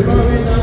We're going.